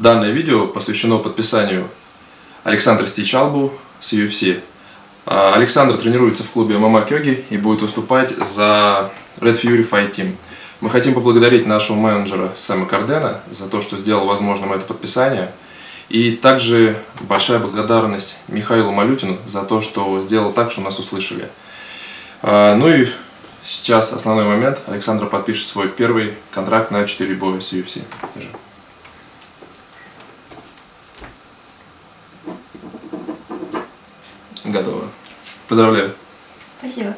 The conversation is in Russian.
Данное видео посвящено подписанию Александра Стичалбу с UFC. А, Александр тренируется в клубе ММА Кёги и будет выступать за Red Fury Fight Team. Мы хотим поблагодарить нашего менеджера Сэма Кардена за то, что сделал возможным это подписание. И также большая благодарность Михаилу Малютину за то, что сделал так, что нас услышали. А, ну и сейчас основной момент. Александр подпишет свой первый контракт на 4 боя с UFC. Готово. Поздравляю. Спасибо.